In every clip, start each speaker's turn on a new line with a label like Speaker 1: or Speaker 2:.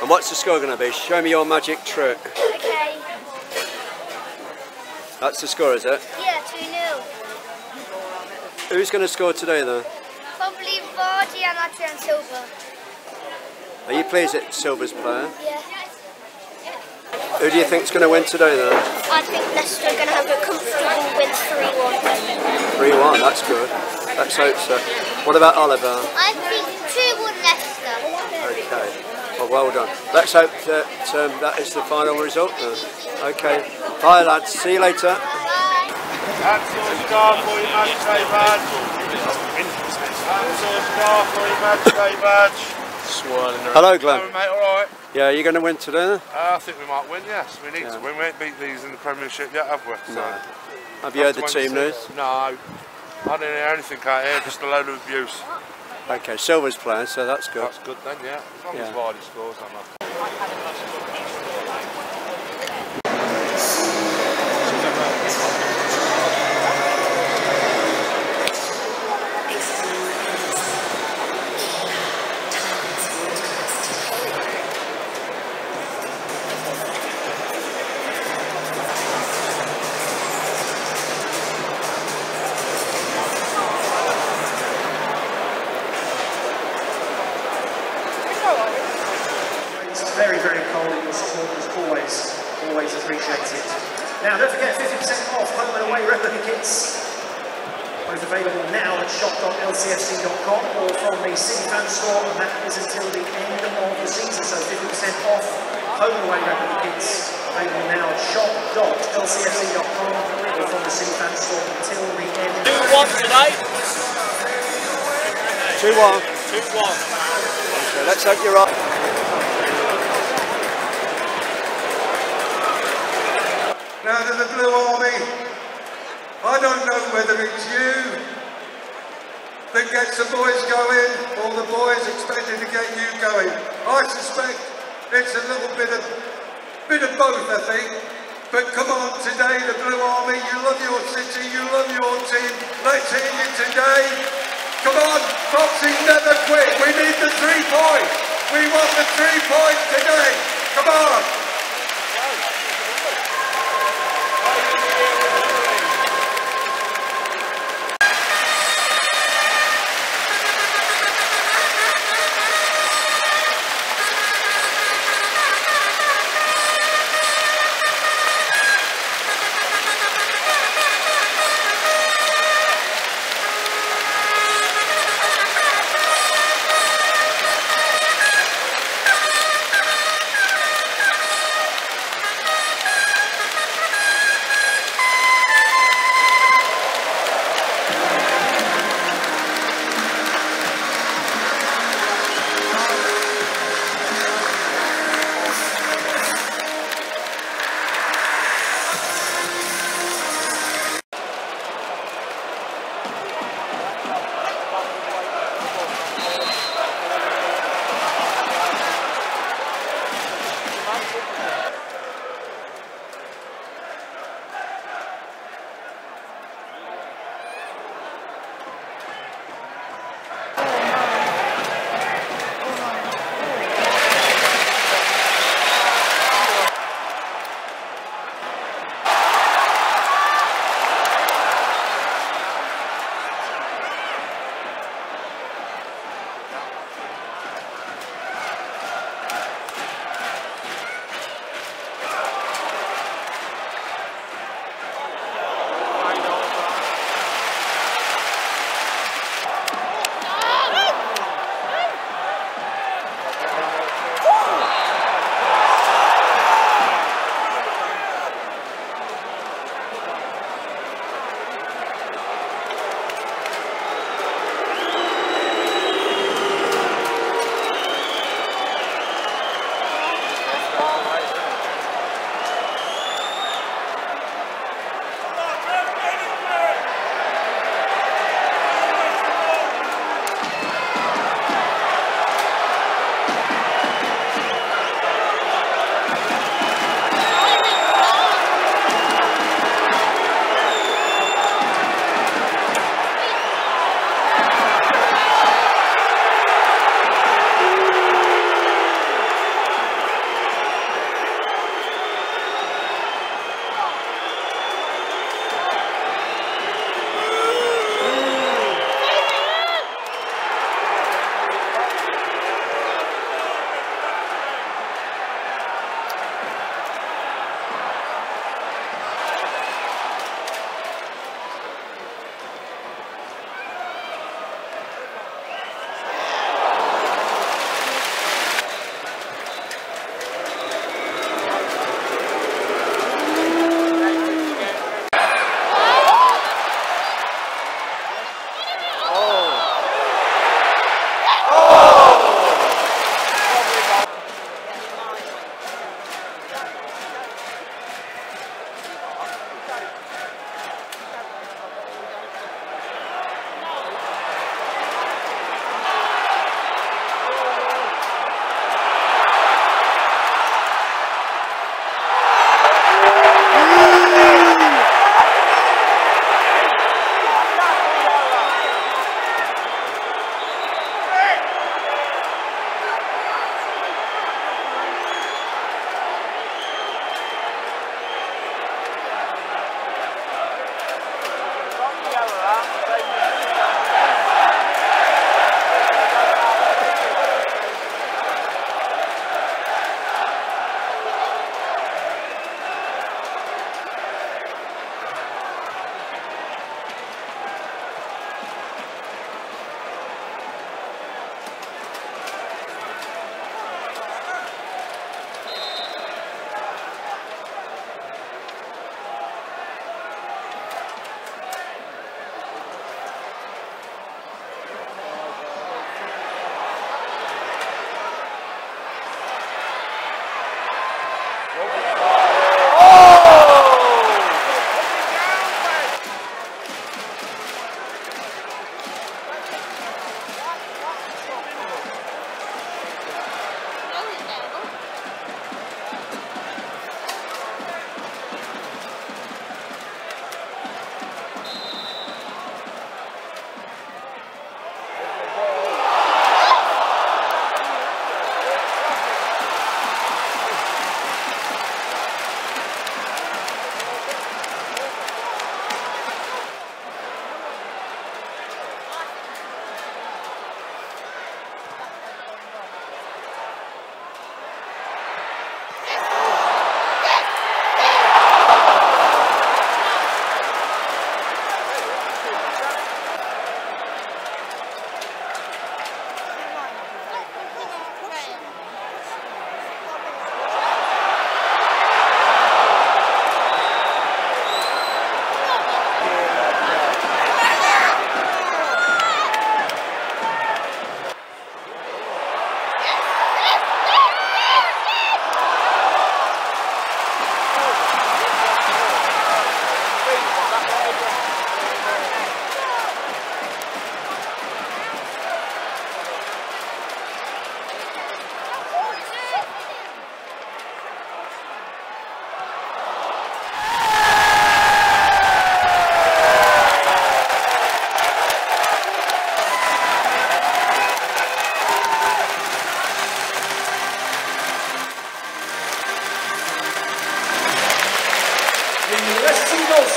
Speaker 1: And what's the score going to be? Show me your magic trick.
Speaker 2: Okay.
Speaker 1: That's the score, is it?
Speaker 2: Yeah, 2 0.
Speaker 1: Who's going to score today, though?
Speaker 2: Probably Vardy and Adrien Silva.
Speaker 1: Are you pleased at Silva's player?
Speaker 2: Yeah.
Speaker 1: Who do you think's going to win today, though?
Speaker 2: I think Leicester are going to have a comfortable win 3 1.
Speaker 1: 3 1, that's good. Let's hope so. What about Oliver?
Speaker 2: I think 2 1 Leicester.
Speaker 1: Okay. Well, well done. Let's hope that um, that is the final result. Then. Okay. Bye, lads. See you later.
Speaker 2: Bye.
Speaker 3: That's your star for your match day badge. That's your star for your match day badge.
Speaker 4: Swirling around.
Speaker 1: Hello,
Speaker 3: Hello,
Speaker 1: Glenn.
Speaker 3: mate, alright?
Speaker 1: Yeah, you're going to win today?
Speaker 3: Uh, I think we might win, yes. We need
Speaker 1: Yeah.
Speaker 3: to win. We ain't beat these in the Premiership yet, have we? So,
Speaker 1: No. Have you heard the team news?
Speaker 3: No. I didn't hear anything out here, just a load of abuse.
Speaker 1: Okay, Silva's playing, so that's good.
Speaker 3: That's good then, yeah. As long as Vardy scores, I'm happy.
Speaker 5: Now, don't forget 50% off home and away replica kits. Both available now at shop.lcfc.com or from the City Fan Store, and that is until the end of the season. So 50% off home and away replica kits available now at shop.lcfc.com or from the City Fan Store until the end. of the season.
Speaker 4: Two one today.
Speaker 1: 2 1.
Speaker 4: Two one.
Speaker 1: Okay, let's hope you're right.
Speaker 6: Now to the Blue Army, I don't know whether it's you that gets the boys going or the boys expecting to get you going. I suspect it's a little bit of bit of both, I think. But come on, today the Blue Army, you love your city, you love your team. Let's hear you today. Come on, Foxes never quit. We need the three points. We want the three points today. Come on.
Speaker 3: Ah,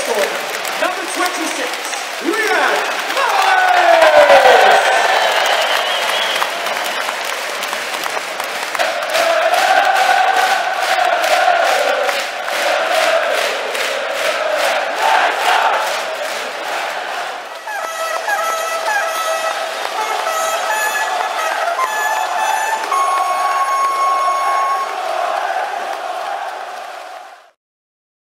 Speaker 3: scorer, number 26,